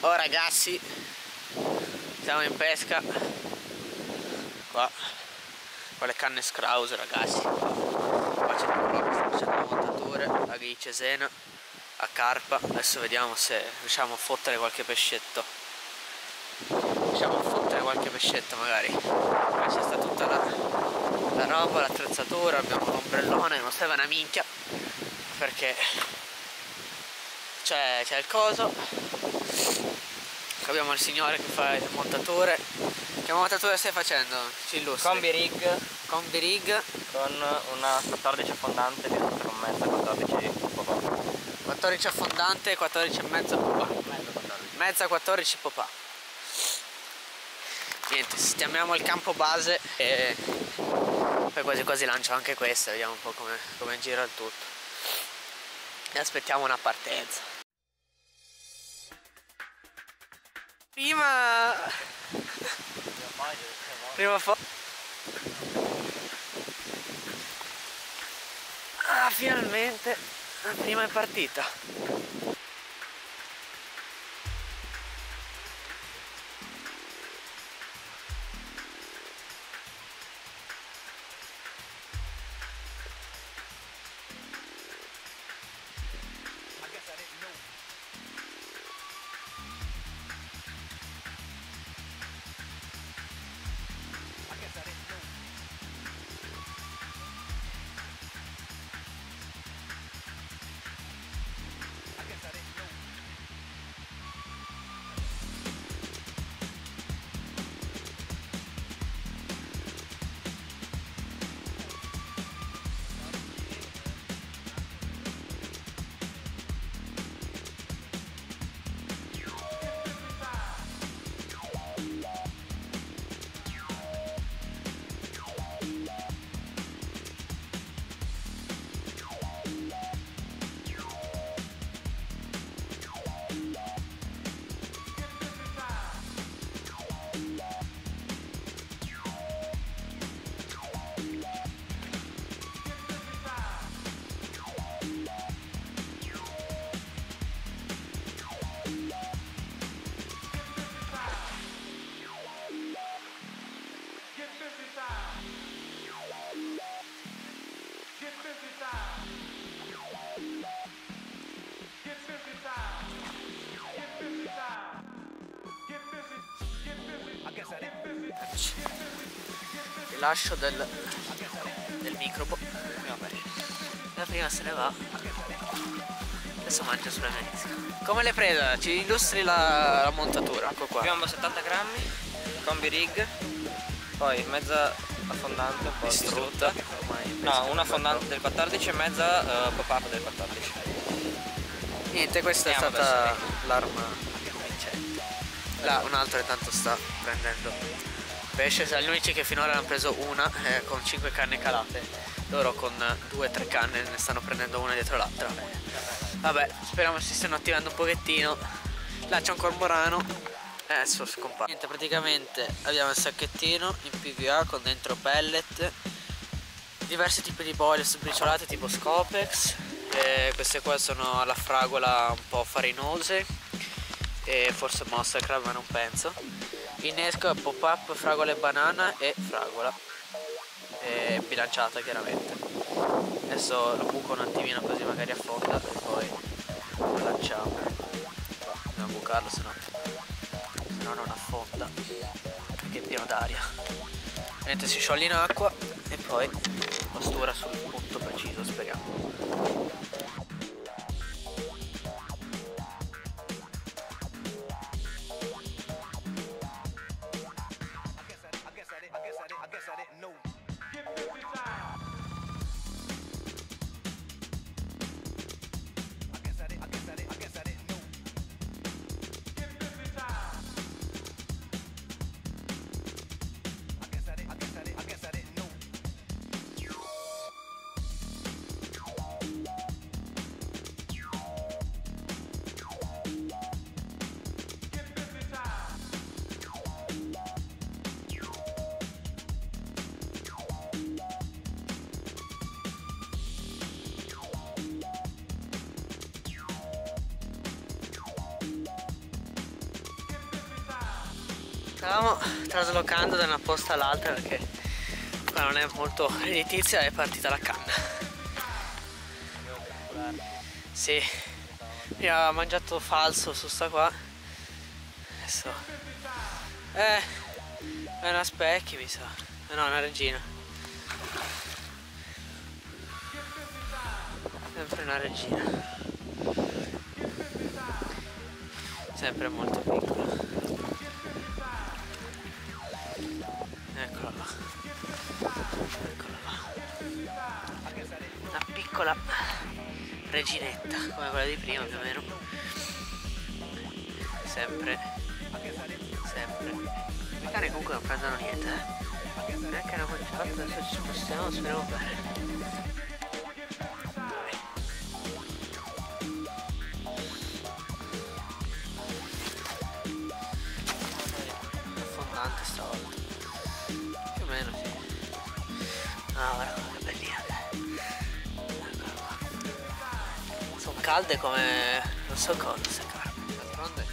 Oh ragazzi, siamo in pesca. Qua, qua le canne scrause ragazzi. Qua c'è Nicolò che sta facendo la montatura, la ghi cesena, a carpa. Adesso vediamo se riusciamo a fottere qualche pescetto. Riusciamo a fottere qualche pescetto magari. Qua c'è sta tutta la, la roba, l'attrezzatura, abbiamo l'ombrellone, non serve una minchia. Perché c'è il coso abbiamo il signore che fa il montatore. Che montatore stai facendo? ci illustri combi rig. Combi rig. Con una 14 affondante di 4,5 14 popà 14 affondante 14 e mezzo popà mezza 14 popà niente sistemiamo il campo base e poi quasi quasi lancio anche questa vediamo un po' come, come gira il tutto. E aspettiamo una partenza Prima... Prima fa... Ah, finalmente la prima è partita. Rilascio del, del microbo. La prima se ne va. Adesso mangia sulla menisca come l'hai presa? ci illustri la, la montatura. Ecco qua. Piombo 70 grammi combi rig poi mezza affondante un po' distrutta, no una affondante del 14 e mezza uh, pop up del 14 niente questa Andiamo è stata l'arma vincente. Là un altro intanto sta prendendo pesce sono gli unici che finora hanno preso una eh, con 5 canne calate. Loro con 2-3 canne ne stanno prendendo una dietro l'altra. Vabbè speriamo si stiano attivando un pochettino. Là c'è un cormorano e adesso scompare. Niente praticamente abbiamo il sacchettino in PVA con dentro pellet. Diversi tipi di boile sbriciolate tipo Scopex. E queste qua sono alla fragola un po' farinose e forse Monster Crab ma non penso innesco pop up fragola e banana e fragola. E bilanciata chiaramente. Adesso lo buco un attimino così magari affonda e poi lo lanciamo. Dobbiamo bucarlo se no, se no non affonda perché è pieno d'aria. Niente si scioglie in acqua e poi postura sul punto preciso speriamo Stavamo traslocando da una posta all'altra perché qua non è molto redditizia è partita la canna. Sì, mi ha mangiato falso su sta qua. Adesso. Eh, è una specchi mi sa. Eh no, è una regina. Sempre una regina. Sempre molto piccola. Una piccola reginetta, come quella di prima più o meno. Sempre. Sempre. I cani comunque non prendono niente. eh. Neanche una adesso ci spostiamo, speriamo bene. Ah, guarda che bellina. Sono calde come non so cosa se calde. D'altronde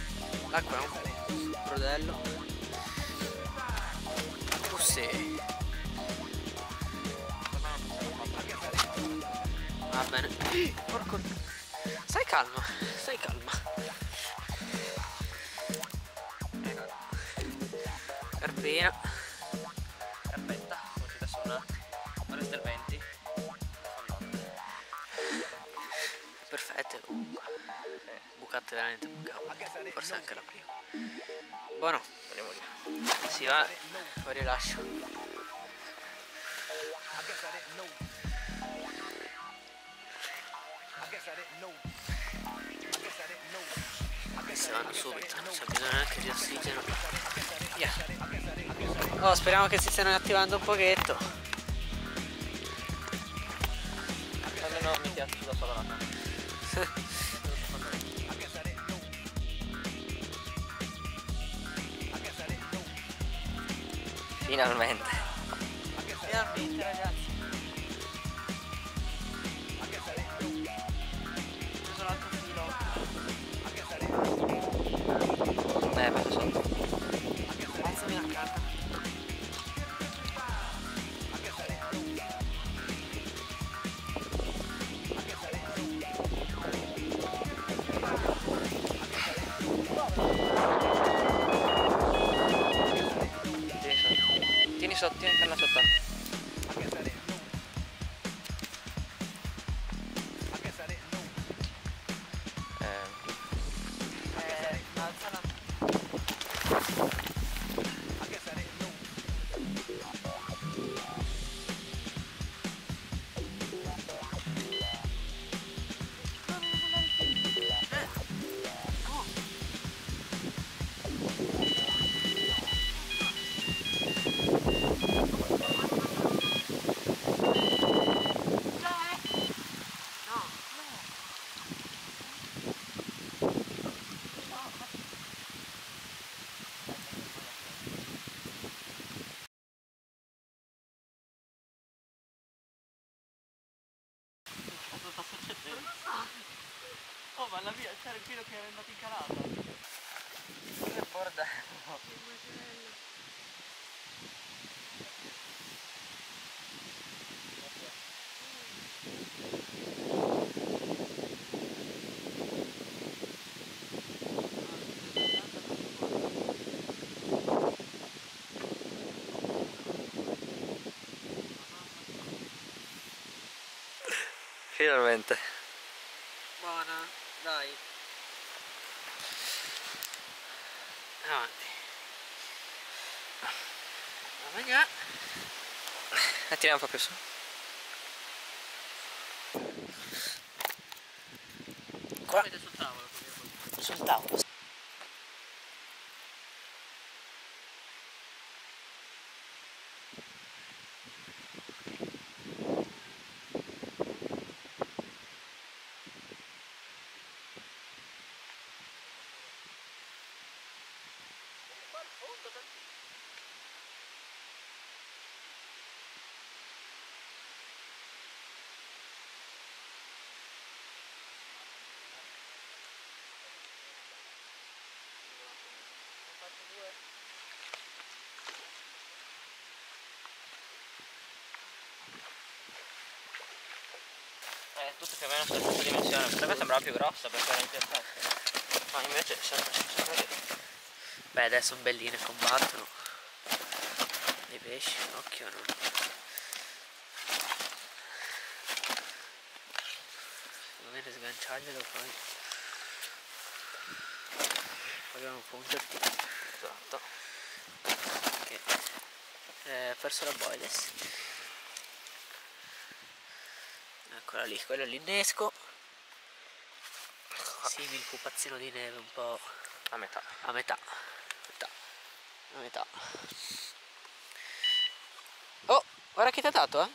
l'acqua è un brodello. Oh sì. Va bene. Porco. Stai calma, stai calma. Carpina. Forest del 20. Fondante. Perfette comunque. Bucate veramente bucate. Forse anche la prima. Buono. Si va. Poi rilascio. Si vanno subito, non c'è bisogno neanche di ossigeno. Via. Oh, speriamo che si stiano attivando un pochetto. Almeno mi piace da sola la mano. Finalmente. Finalmente ragazzi. Sotto. Tieni sotto, tieni canna Oh, ma via, c'era il filo che era andato in calata. che bordello. Finalmente. Mamma E tiriamo un po' più su. Qua. sul tavolo. Sul tavolo. Tutte più o meno sulla stessa dimensione. Questa qua sembrava più grossa perché era in piazza. Ma invece sembra sempre Beh, adesso sono belline, combattono. Dei pesci, occhio non. Va bene sganciarglielo poi. Abbiamo un giottino. Esatto. Che eh, perso la boiles. Eccola lì, quello è l'innesco. Simil pupazzino di neve un po' A metà. a metà. metà. A metà. Oh, guarda chi ti ha dato, eh?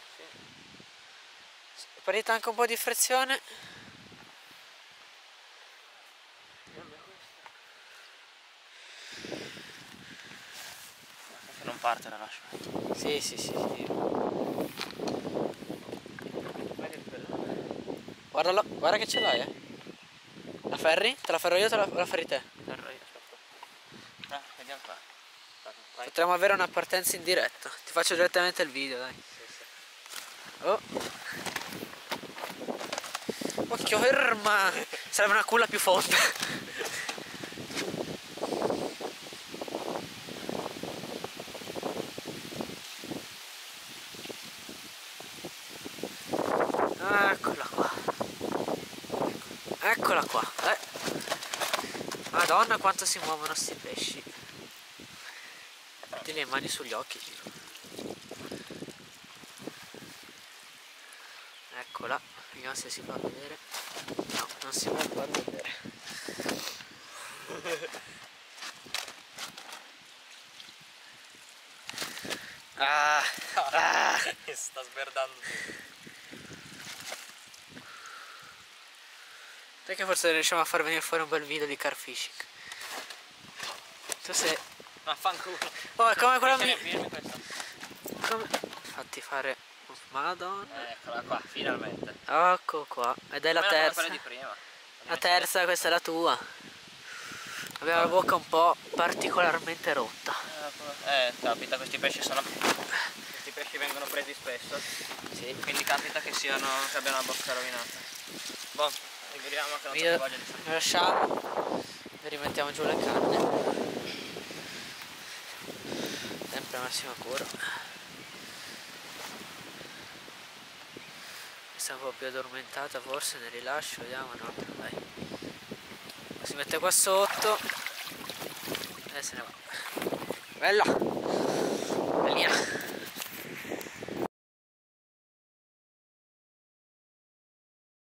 È partita anche un po' di frizione. Non parte la lascio. Sì, sì, sì, sì. Guardalo, guarda che ce l'hai, eh. La ferri? Te la ferro io o te la, la ferri te? Terrò io, aspetta. Ah, vediamo qua. Vai. Potremmo avere una partenza in diretta. Ti faccio direttamente il video, dai. Oh. Occhio, ferma! Serve una culla più fonda. Eccola qua. Eccola qua. Eh. Madonna quanto si muovono sti pesci. Metti le mani sugli occhi. Eccola, vediamo se si fa vedere. No, non si può far vedere. Ah, ah. Sta sberdando Perché forse riusciamo a far venire fuori un bel video di car fishing. Tu sei... Ma fanculo. Oh, è come quella mia... Come... Fatti fare... Madonna. Eccola qua, finalmente. Ecco qua. Ed è la terza. La terza, questa è la tua. Abbiamo la bocca un po' particolarmente rotta. Eh, capita, questi pesci sono. Questi pesci vengono presi spesso. Sì. Quindi capita che siano. che abbiano la bocca rovinata. Boh, rivediamo che non Io voglia di lasciamo e rimettiamo giù le canne. Sempre massima cura. Questa è un po' più addormentata forse nel rilascio, vediamo no, dai. Si mette qua sotto e se ne va. Bella! Bellina!